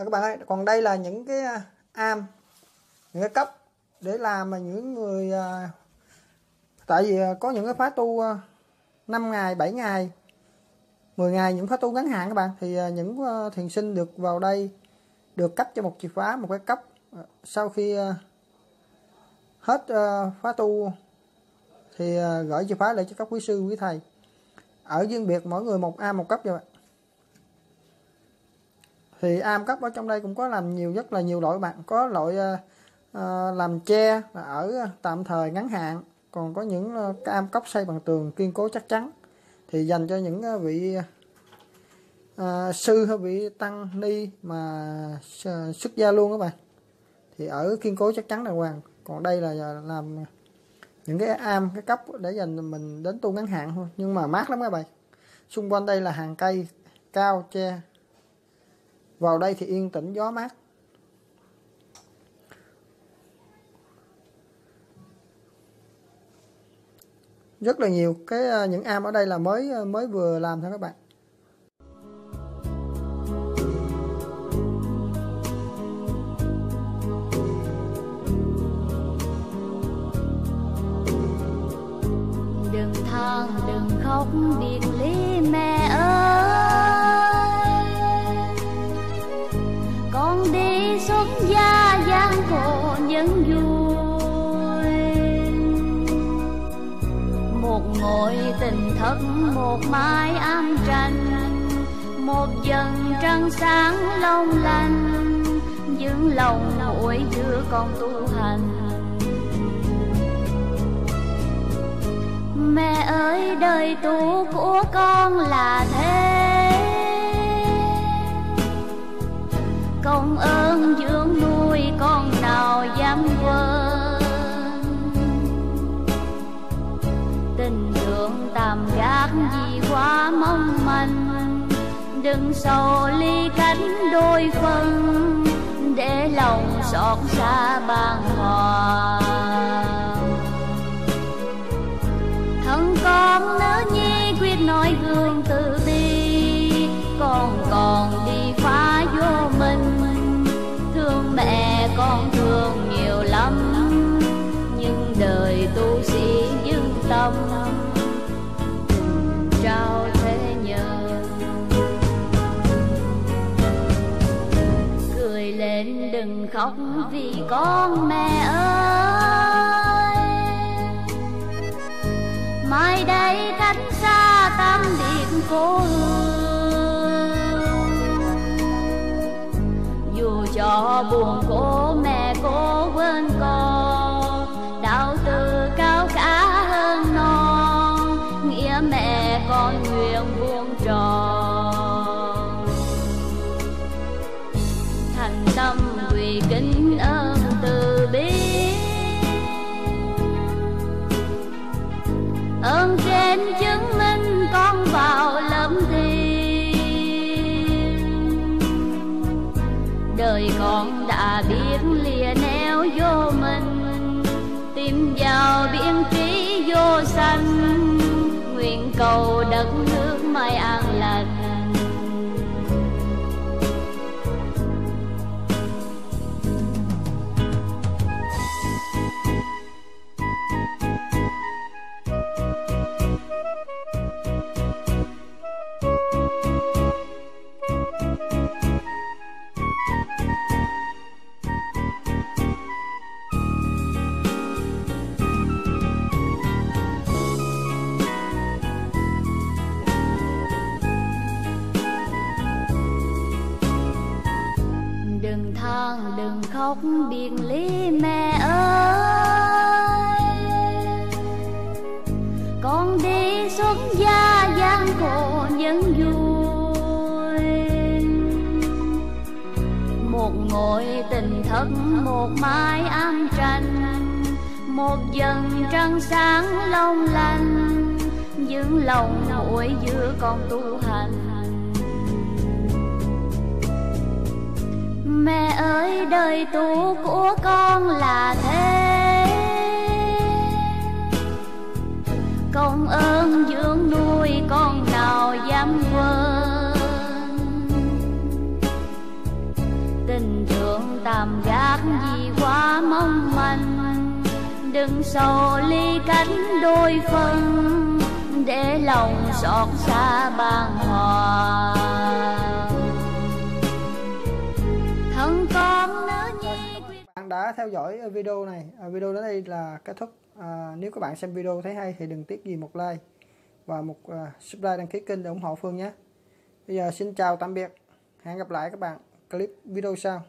à, các bạn ơi còn đây là những cái à, am những cái cấp để làm mà những người à, tại vì à, có những cái khóa tu à, 5 ngày 7 ngày 10 ngày những khóa tu ngắn hạn các bạn. Thì những thiền sinh được vào đây được cấp cho một chìa khóa một cái cấp sau khi hết khóa tu thì gửi chìa khóa lại cho các quý sư quý thầy. Ở riêng biệt mỗi người một a một cấp rồi thì am cấp ở trong đây cũng có làm nhiều rất là nhiều loại bạn. Có loại uh, ờ, ờ, làm tre là ở tạm thời ngắn hạn. Còn có những uh, cái am cấp xây bằng tường kiên cố chắc chắn. Thì dành cho những uh, vị uh, sư hay vị tăng ni mà uh, xuất gia luôn các bạn. Thì ở kiên cố chắc chắn đàng hoàng. Còn đây là làm những cái am cái cấp để dành mình đến tu ngắn hạn thôi. Nhưng mà mát lắm các bạn. Xung quanh đây là hàng cây cao tre vào đây thì yên tĩnh, gió mát. Rất là nhiều cái à, những am ở đây là mới à, mới vừa làm thôi các bạn. Đừng than, đừng khóc biệt tình một mái âm tranh một dần trăng sáng long lanh, những lòng mỗi đứa con tu hành. Mẹ ơi, đời tu của con là thế. Công ơn dưỡng nuôi Đừng sầu ly cánh đôi phân Để lòng xót xa ban hoàng. Khóc vì con mẹ ơi. Mai đây thánh xa tâm điện cô hương dù cho buồn cô quỳ kính ơn từ bi ơn trên chứng minh con vào lâm thiên đời con đã biết lìa neo vô mình, tìm vào biển trí vô sanh nguyện cầu đất nước mày khóc biệt ly mẹ ơi. Con đi xuất gia gian khổ nhân vui. Một ngồi tình thất, một mái am tranh, một dần trăng sáng long lanh. Những lòng mỗi giữa con tu hành đời tu của con là thế. Công ơn dưỡng nuôi con nào dám quên. Tình thương tạm gác gì quá mong manh. Đừng sầu ly cánh đôi phân để lòng xót xa bàng hoàng. Đã theo dõi ờ, video này. À, video đến đây là kết thúc. À, nếu các bạn xem video thấy hay thì đừng tiếc gì một like và một uh, subscribe đăng ký kênh để ủng hộ Phương nhé. Bây giờ xin chào tạm biệt. Hẹn gặp lại các bạn clip video sau.